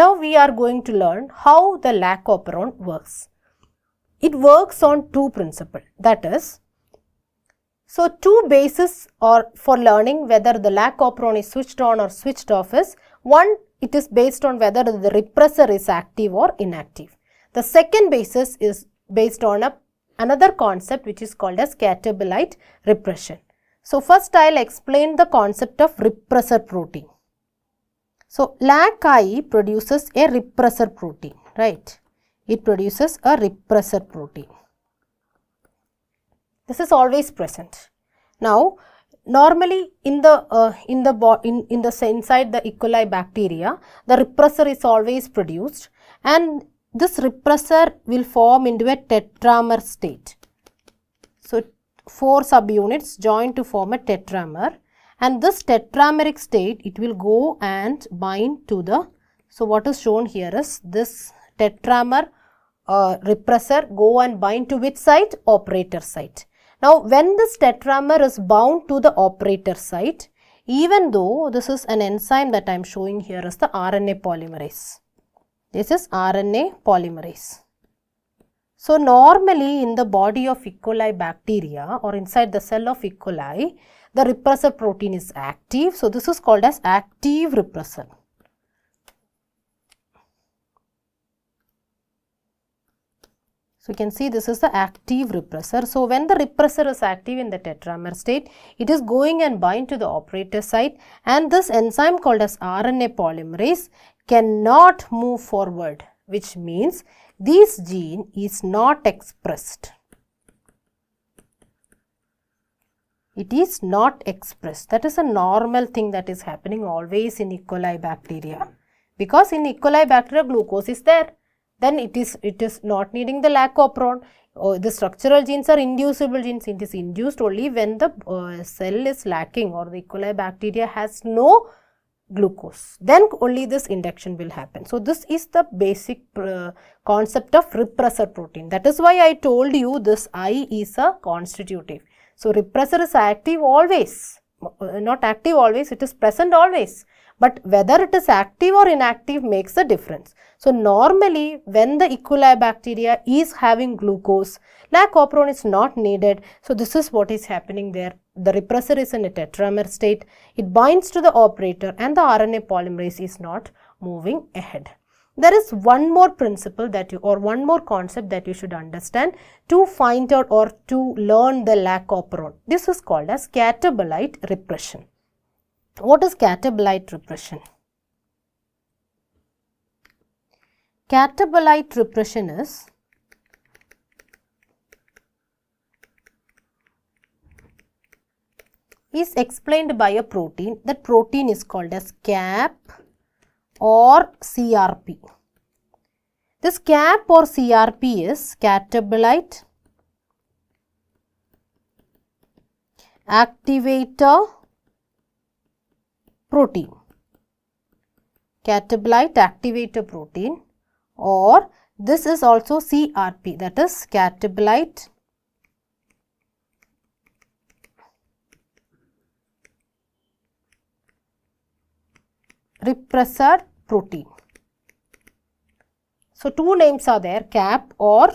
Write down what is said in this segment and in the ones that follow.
now we are going to learn how the lac operon works. It works on two principles that is so two bases are for learning whether the lac operon is switched on or switched off is one it is based on whether the repressor is active or inactive. The second basis is based on a, another concept which is called as catabolite repression. So first I will explain the concept of repressor protein. So LAC-I produces a repressor protein, right? It produces a repressor protein. This is always present. Now, normally in the uh, in the in in the inside the E. coli bacteria, the repressor is always produced, and this repressor will form into a tetramer state. So, four subunits join to form a tetramer and this tetrameric state it will go and bind to the so what is shown here is this tetramer uh, repressor go and bind to which site operator site now when this tetramer is bound to the operator site even though this is an enzyme that i am showing here is the rna polymerase this is rna polymerase so normally in the body of E. coli bacteria or inside the cell of E. coli, the repressor protein is active. So, this is called as active repressor. So, you can see this is the active repressor. So, when the repressor is active in the tetramer state, it is going and bind to the operator site and this enzyme called as RNA polymerase cannot move forward which means this gene is not expressed. It is not expressed. That is a normal thing that is happening always in E. coli bacteria. Because in E. coli bacteria glucose is there. Then it is, it is not needing the lac operon. Oh, the structural genes are inducible genes. It is induced only when the uh, cell is lacking or the E. coli bacteria has no glucose. Then only this induction will happen. So, this is the basic uh, concept of repressor protein. That is why I told you this I is a constitutive. So, repressor is active always, uh, not active always, it is present always. But whether it is active or inactive makes a difference. So, normally when the E. coli bacteria is having glucose, lac operon is not needed. So, this is what is happening there. The repressor is in a tetramer state. It binds to the operator and the RNA polymerase is not moving ahead there is one more principle that you or one more concept that you should understand to find out or to learn the lac operon. This is called as catabolite repression. What is catabolite repression? Catabolite repression is is explained by a protein. That protein is called as cap or CRP. This CAP or CRP is catabolite activator protein. Catabolite activator protein or this is also CRP that is catabolite repressor protein. So, two names are there CAP or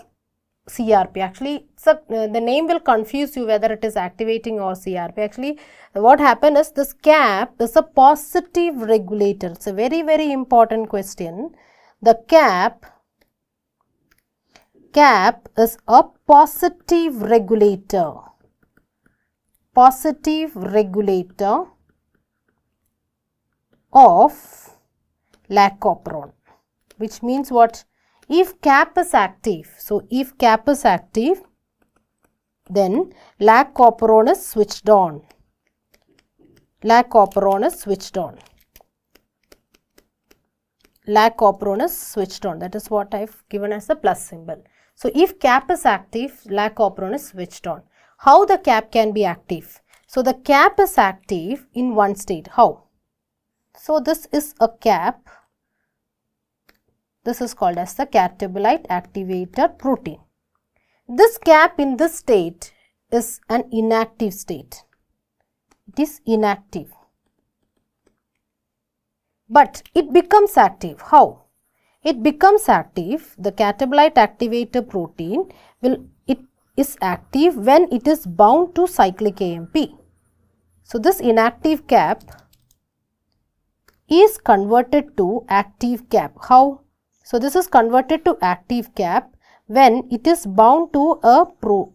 CRP. Actually, a, uh, the name will confuse you whether it is activating or CRP. Actually, what happens is this CAP is a positive regulator. It's a very, very important question. The CAP, CAP is a positive regulator. Positive regulator of lac operon which means what? If cap is active so if cap is active then lac operon is switched on. Lac operon is switched on. Lac operon is switched on. That is what I've given as a plus symbol. So if cap is active lac operon is switched on. How the cap can be active? So the cap is active in one state. How so, this is a cap. This is called as the catabolite activator protein. This cap in this state is an inactive state. It is inactive. But it becomes active. How? it becomes active. The catabolite activator protein will it is active when it is bound to cyclic AMP. So, this inactive cap is converted to active cap. How? So, this is converted to active cap when it is bound to a pro.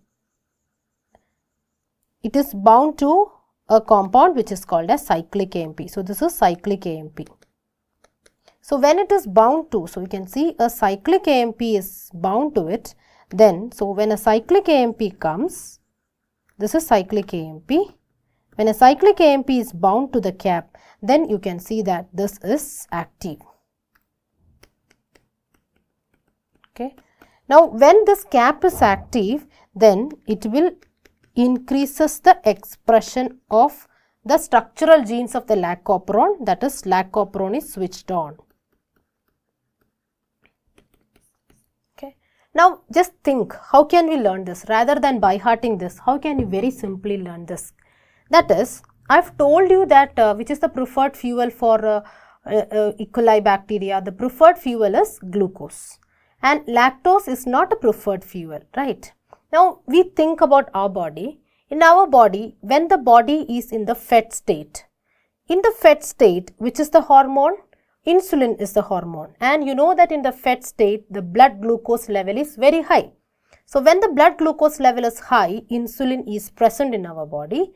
It is bound to a compound which is called as cyclic AMP. So, this is cyclic AMP. So, when it is bound to, so you can see a cyclic AMP is bound to it, then, so when a cyclic AMP comes, this is cyclic AMP. When a cyclic AMP is bound to the cap, then you can see that this is active. Okay. Now, when this cap is active, then it will increases the expression of the structural genes of the lac-operon that is lac-operon is switched on. Now just think how can we learn this rather than by hearting this how can you very simply learn this that is I have told you that uh, which is the preferred fuel for uh, uh, E. coli bacteria the preferred fuel is glucose and lactose is not a preferred fuel right now, we think about our body. In our body, when the body is in the fed state, in the fed state, which is the hormone? Insulin is the hormone. And you know that in the fed state, the blood glucose level is very high. So, when the blood glucose level is high, insulin is present in our body.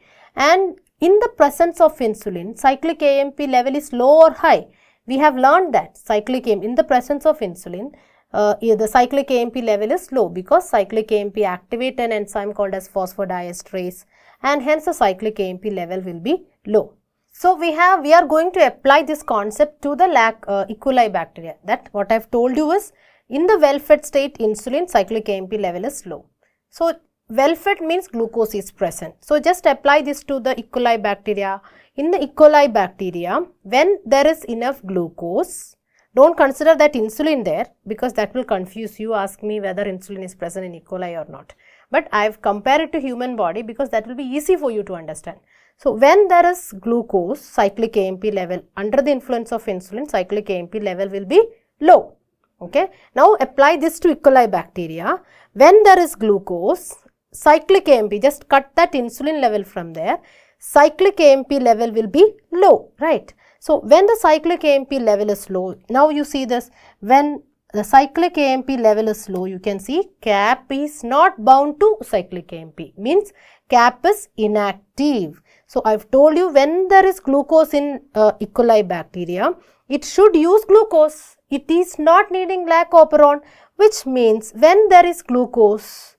And in the presence of insulin, cyclic AMP level is low or high. We have learned that cyclic AMP, in the presence of insulin, uh, the cyclic AMP level is low because cyclic AMP activate an enzyme called as phosphodiesterase and hence the cyclic AMP level will be low. So, we have we are going to apply this concept to the lac uh, E. coli bacteria that what I have told you is in the well fed state insulin cyclic AMP level is low. So, well fed means glucose is present. So, just apply this to the E. coli bacteria. In the E. coli bacteria when there is enough glucose don't consider that insulin there because that will confuse you ask me whether insulin is present in E. coli or not. But I have compared it to human body because that will be easy for you to understand. So, when there is glucose cyclic AMP level under the influence of insulin cyclic AMP level will be low. Okay. Now, apply this to E. coli bacteria. When there is glucose cyclic AMP just cut that insulin level from there cyclic AMP level will be low right. So, when the cyclic AMP level is low, now you see this, when the cyclic AMP level is low, you can see cap is not bound to cyclic AMP, means cap is inactive. So, I have told you when there is glucose in uh, E. coli bacteria, it should use glucose. It is not needing lac-operon, which means when there is glucose,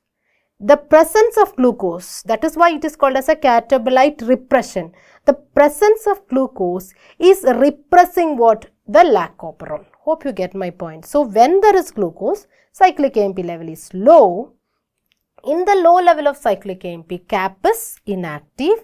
the presence of glucose, that is why it is called as a catabolite repression the presence of glucose is repressing what? The lac-operon. Hope you get my point. So, when there is glucose, cyclic AMP level is low. In the low level of cyclic AMP, cap is inactive.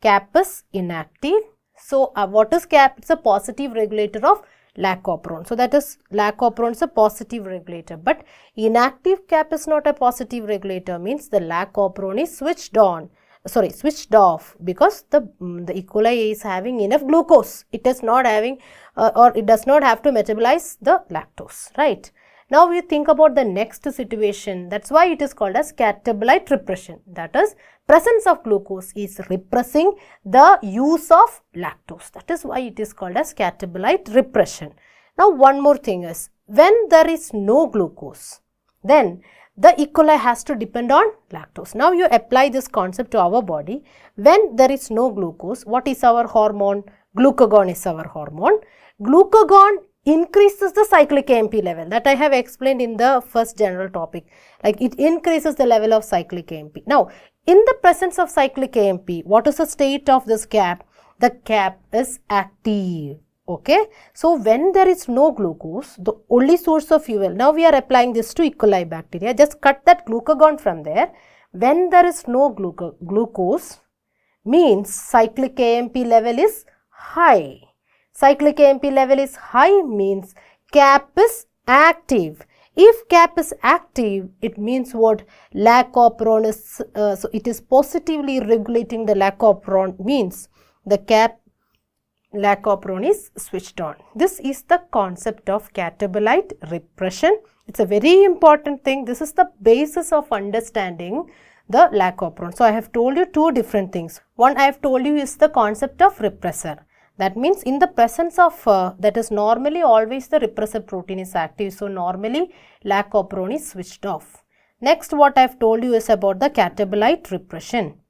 Cap is inactive. So, uh, what is cap? It's a positive regulator of lac-operon. So, that is lac-operon is a positive regulator, but inactive cap is not a positive regulator means the lac-operon is switched on sorry switched off because the um, the E. coli is having enough glucose it is not having uh, or it does not have to metabolize the lactose right now we think about the next situation that's why it is called as catabolite repression that is presence of glucose is repressing the use of lactose that is why it is called as catabolite repression now one more thing is when there is no glucose then the E. coli has to depend on lactose. Now you apply this concept to our body. When there is no glucose, what is our hormone? Glucagon is our hormone. Glucagon increases the cyclic AMP level that I have explained in the first general topic. Like it increases the level of cyclic AMP. Now, in the presence of cyclic AMP, what is the state of this cap? The cap is active okay. So, when there is no glucose, the only source of fuel, now we are applying this to E. coli bacteria, just cut that glucagon from there. When there is no gluco glucose, means cyclic AMP level is high. Cyclic AMP level is high means cap is active. If cap is active, it means what? Lac-operon is, uh, so it is positively regulating the lac-operon means the cap lacoperon is switched on. This is the concept of catabolite repression. It's a very important thing. This is the basis of understanding the lacoperon. So, I have told you two different things. One I have told you is the concept of repressor. That means in the presence of uh, that is normally always the repressor protein is active. So, normally lacoperon is switched off. Next what I have told you is about the catabolite repression.